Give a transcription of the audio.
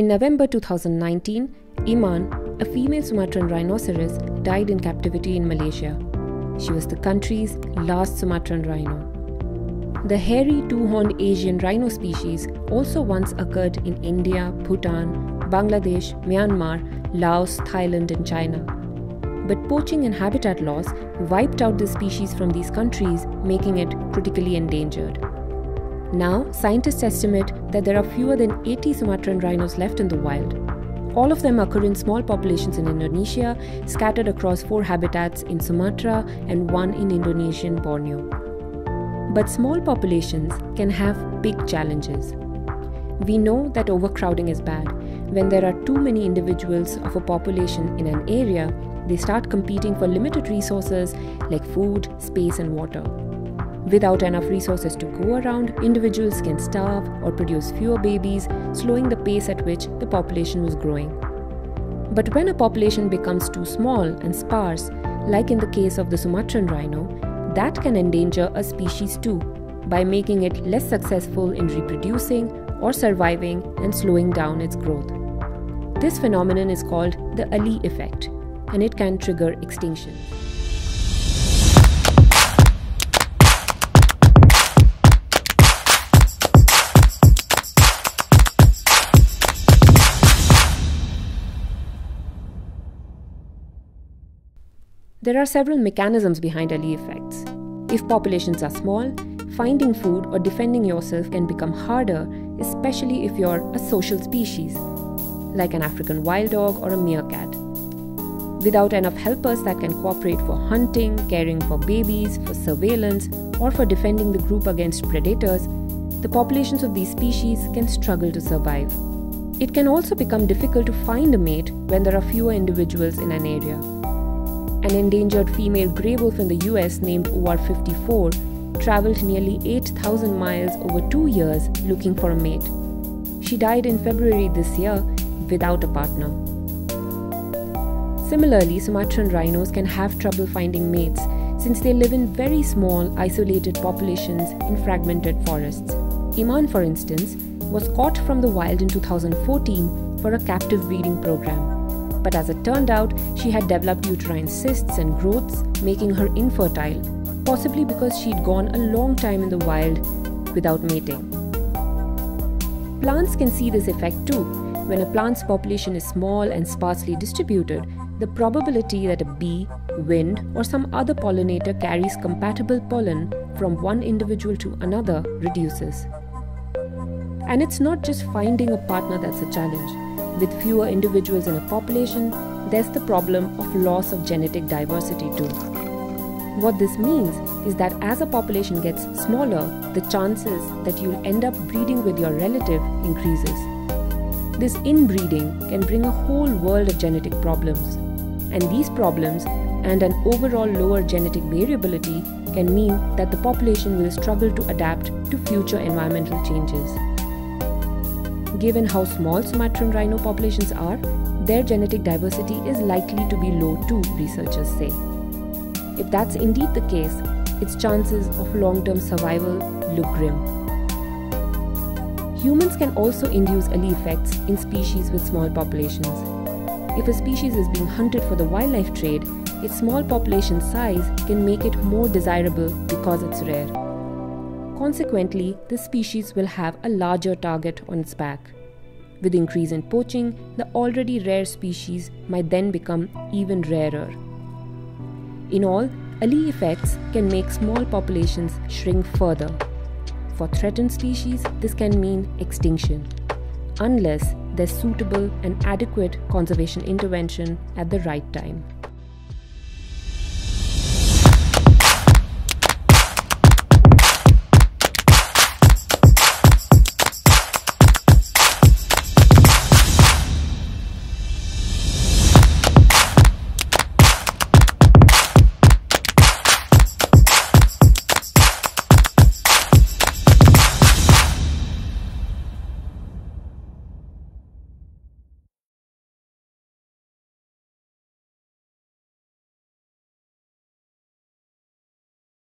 In November 2019, Iman, a female Sumatran rhinoceros, died in captivity in Malaysia. She was the country's last Sumatran rhino. The hairy two horned Asian rhino species also once occurred in India, Bhutan, Bangladesh, Myanmar, Laos, Thailand, and China. But poaching and habitat loss wiped out the species from these countries, making it critically endangered. Now, scientists estimate that there are fewer than 80 Sumatran rhinos left in the wild. All of them occur in small populations in Indonesia, scattered across four habitats in Sumatra and one in Indonesian Borneo. But small populations can have big challenges. We know that overcrowding is bad. When there are too many individuals of a population in an area, they start competing for limited resources like food, space, and water. Without enough resources to go around, individuals can starve or produce fewer babies, slowing the pace at which the population was growing. But when a population becomes too small and sparse, like in the case of the Sumatran rhino, that can endanger a species too by making it less successful in reproducing or surviving and slowing down its growth. This phenomenon is called the Allee effect and it can trigger extinction. There are several mechanisms behind Allee effects. If populations are small, finding food or defending yourself can become harder, especially if you're a social species, like an African wild dog or a meerkat. Without enough helpers that can cooperate for hunting, caring for babies, for surveillance, or for defending the group against predators, the populations of these species can struggle to survive. It can also become difficult to find a mate when there are fewer individuals in an area. An endangered female grey wolf in the US named OR54 traveled nearly 8,000 miles over two years looking for a mate. She died in February this year without a partner. Similarly, Sumatran rhinos can have trouble finding mates since they live in very small, isolated populations in fragmented forests. Iman, for instance, was caught from the wild in 2014 for a captive breeding program. But as it turned out, she had developed uterine cysts and growths, making her infertile, possibly because she'd gone a long time in the wild without mating. Plants can see this effect too. When a plant's population is small and sparsely distributed, the probability that a bee, wind, or some other pollinator carries compatible pollen from one individual to another reduces. And it's not just finding a partner that's a challenge. With fewer individuals in a population, there's the problem of loss of genetic diversity too. What this means is that as a population gets smaller, the chances that you'll end up breeding with your relative increases. This inbreeding can bring a whole world of genetic problems. And these problems and an overall lower genetic variability can mean that the population will struggle to adapt to future environmental changes. Given how small Sumatran rhino populations are, their genetic diversity is likely to be low too, researchers say. If that's indeed the case, its chances of long term survival look grim. Humans can also induce Allee effects in species with small populations. If a species is being hunted for the wildlife trade, its small population size can make it more desirable because it's rare. Consequently, the species will have a larger target on its back. With increase in poaching, the already rare species might then become even rarer. In all, Allee effects can make small populations shrink further. For threatened species, this can mean extinction, unless there's suitable and adequate conservation intervention at the right time.